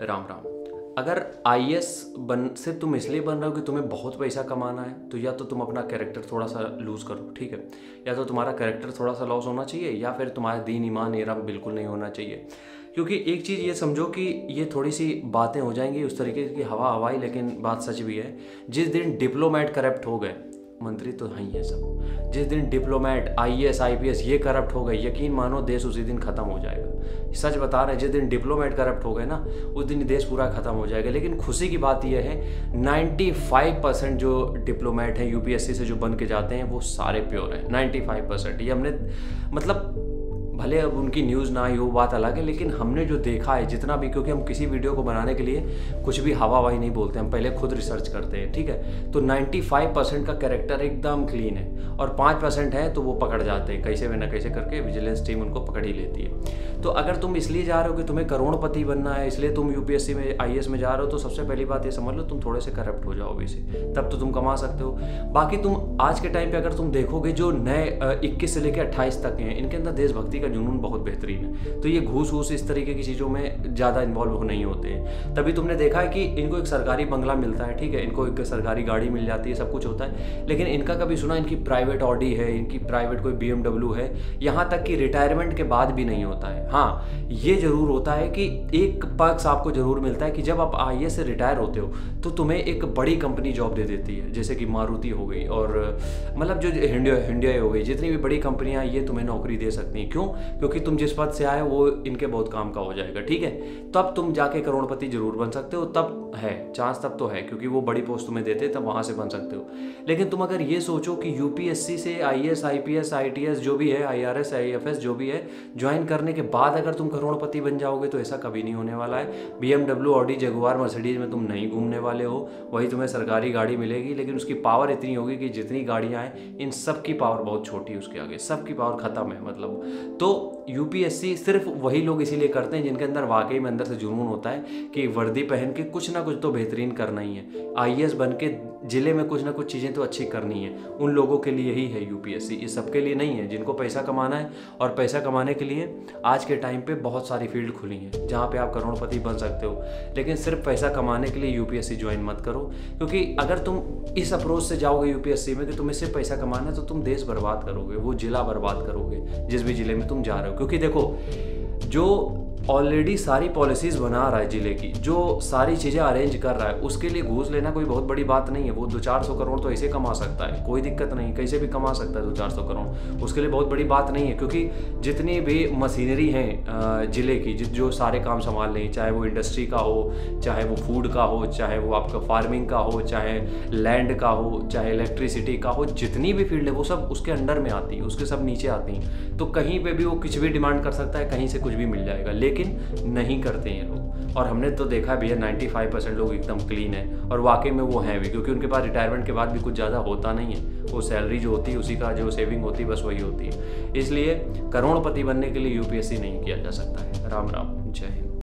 राम राम। अगर आई बन, से तुम इसलिए बन रहे हो कि तुम्हें बहुत पैसा कमाना है तो या तो तुम अपना कैरेक्टर थोड़ा सा लूज़ करो, ठीक है? या तो तुम्हारा कैरेक्टर थोड़ा सा लॉस होना चाहिए, या फिर तुम्हारा दीन, ईमान एरम बिल्कुल नहीं होना चाहिए। क्योंकि एक चीज़ ये समझो कि ये थोड़ी सी बातें हो जाएँगी उस तरीके की हवा हवाई लेकिन बात सच भी है, जिस दिन डिप्लोमेट करप्ट हो गए मंत्री तो हैं ये सब। जिस दिन डिप्लोमेट पी एस ये करप्ट हो गए, यकीन मानो देश उसी दिन ख़त्म हो जाएगा। सच बता रहे हैं, जिस दिन डिप्लोमेट करप्ट हो गए ना, उस दिन देश पूरा ख़त्म हो जाएगा। लेकिन खुशी की बात यह है 95 परसेंट जो डिप्लोमेट हैं यूपीएससी से जो बन के जाते हैं, वो सारे प्योर हैं। 95 परसेंट ये हमने मतलब भले अब उनकी न्यूज़ ना आई वो बात अलग है, लेकिन हमने जो देखा है, जितना भी, क्योंकि हम किसी वीडियो को बनाने के लिए कुछ भी हवा हवाई नहीं बोलते, हम पहले खुद रिसर्च करते हैं, ठीक है? तो 95 परसेंट का कैरेक्टर एकदम क्लीन है, और पाँच परसेंट है तो वो पकड़ जाते हैं, कैसे भी ना कैसे करके विजिलेंस टीम उनको पकड़ ही लेती है। तो अगर तुम इसलिए जा रहे हो कि तुम्हें करोड़पति बनना है, इसलिए तुम यूपीएससी में आई में जा रहे हो तो सबसे पहली बात ये समझ लो, तुम थोड़े से करप्ट हो जाओगे इसे तब तो तुम कमा सकते हो। बाकी तुम आज के टाइम पर अगर तुम देखोगे जो नए इक्कीस से लेकर अट्ठाईस तक हैं, इनके अंदर देशभक्ति का जुनून बहुत बेहतरीन है। तो ये घूस वूस इस तरीके की चीज़ों में ज़्यादा इन्वॉल्व नहीं होते हैं। तभी तुमने देखा है कि इनको एक सरकारी बंगला मिलता है, ठीक है? इनको एक सरकारी गाड़ी मिल जाती है, सब कुछ होता है। लेकिन इनका कभी सुना इनकी प्राइवेट ऑडी है, इनकी प्राइवेट कोई बी है, यहाँ तक कि रिटायरमेंट के बाद भी नहीं होता है। हाँ ये ज़रूर होता है कि एक पक्ष आपको ज़रूर मिलता है कि जब आप आई से रिटायर होते हो तो तुम्हें एक बड़ी कंपनी जॉब दे देती है, जैसे कि मारुति हो गई और मतलब जो हिंडिया हिंडिया हो गई, जितनी भी बड़ी कंपनियाँ ये तुम्हें नौकरी दे सकती हैं। क्यों? क्योंकि तुम जिस पद से आए वो इनके बहुत काम का हो जाएगा, ठीक है? तब तुम जाके करोड़पति ज़रूर बन सकते हो, तब है, चांस तब तो है, क्योंकि वो बड़ी पोस्ट तुम्हें देते तब वहाँ से बन सकते हो। लेकिन तुम अगर ये सोचो कि यूपीएससी से I S I P S I T S जो भी है I R S I F S जो भी है ज्वाइन करने के बाद अगर तुम करोड़पति बन जाओगे तो ऐसा कभी नहीं होने वाला है। B MW Audi Jaguar Mercedes में तुम नहीं घूमने वाले हो, वही तुम्हें सरकारी गाड़ी मिलेगी, लेकिन उसकी पावर इतनी होगी कि जितनी गाड़ियाँ हैं, इन सब की पावर बहुत छोटी उसके आगे सबकी पावर ख़त्म है मतलब। तो यूपीएससी सिर्फ़ वही लोग इसीलिए करते हैं जिनके अंदर वाकई में अंदर से जुनून होता है कि वर्दी पहन के कुछ ना कुछ तो बेहतरीन करना ही है। आई बन के ज़िले में कुछ ना कुछ चीज़ें तो अच्छी करनी है। उन लोगों के लिए ही है यूपीएससी ये सबके लिए नहीं है, जिनको पैसा कमाना है और पैसा कमाने के लिए आज के टाइम पे बहुत सारी फ़ील्ड खुली हैं, जहाँ पे आप करोड़पति बन सकते हो। लेकिन सिर्फ़ पैसा कमाने के लिए यूपीएससी ज्वाइन मत करो, क्योंकि अगर तुम इस अप्रोच से जाओगे यूपीएससी में कि तुम्हें सिर्फ़ पैसा कमाना है तो तुम देश बर्बाद करोगे, वो जिला बर्बाद करोगे, जिस भी ज़िले में तुम जा रहे हो। क्योंकि देखो, जो ऑलरेडी सारी पॉलिसीज़ बना रहा है ज़िले की, जो सारी चीज़ें अरेंज कर रहा है, उसके लिए घूस लेना कोई बहुत बड़ी बात नहीं है। वो दो चार सौ करोड़ तो ऐसे कमा सकता है, कोई दिक्कत नहीं, कैसे भी कमा सकता है दो चार सौ करोड़, उसके लिए बहुत बड़ी बात नहीं है, क्योंकि जितनी भी मशीनरी हैं ज़िले की जो सारे काम संभाल लें चाहे वो इंडस्ट्री का हो, चाहे वो फ़ूड का हो, चाहे वो आपका फ़ार्मिंग का हो, चाहे लैंड का हो, चाहे इलेक्ट्रिसिटी का हो, जितनी भी फ़ील्ड है, वो सब उसके अंडर में आती है, उसके सब नीचे आती हैं। तो कहीं पर भी वो कुछ भी डिमांड कर सकता है, कहीं से कुछ भी मिल जाएगा। लेकिन लेकिन नहीं करते हैं लोग। और हमने तो देखा भी भैया 95 परसेंट लोग एकदम क्लीन है और वाकई में वो हैं भी, क्योंकि उनके पास रिटायरमेंट के बाद भी कुछ ज़्यादा होता नहीं है। वो सैलरी जो होती है, उसी का जो सेविंग होती है, बस वही होती है। इसलिए करोड़पति बनने के लिए यूपीएससी नहीं किया जा सकता है। राम राम, जय हिंद।